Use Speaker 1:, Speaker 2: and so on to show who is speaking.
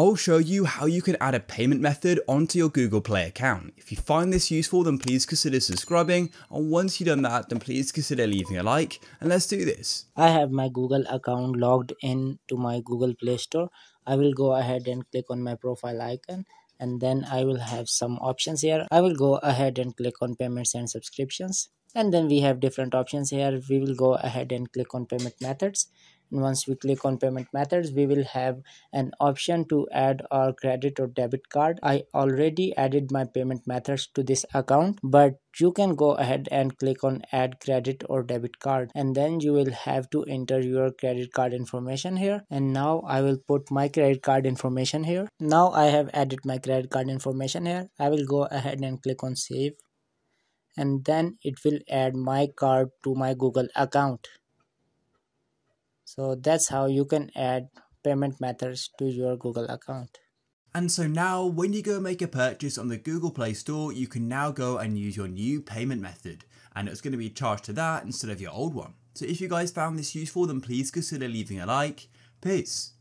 Speaker 1: I'll show you how you can add a payment method onto your Google Play account. If you find this useful then please consider subscribing and once you've done that then please consider leaving a like and let's do this.
Speaker 2: I have my Google account logged in to my Google Play Store. I will go ahead and click on my profile icon and then I will have some options here. I will go ahead and click on payments and subscriptions and then we have different options here. We will go ahead and click on payment methods. And once we click on payment methods we will have an option to add our credit or debit card. I already added my payment methods to this account but you can go ahead and click on add credit or debit card. And then you will have to enter your credit card information here. And now i will put my credit card information here. Now i have added my credit card information here. I will go ahead and click on save and then it will add my card to my google account so that's how you can add payment methods to your google account
Speaker 1: and so now when you go make a purchase on the Google Play Store, you can now go and use your new payment method and it's going to be charged to that instead of your old one. So if you guys found this useful, then please consider leaving a like. Peace.